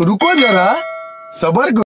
रुको जरा सबर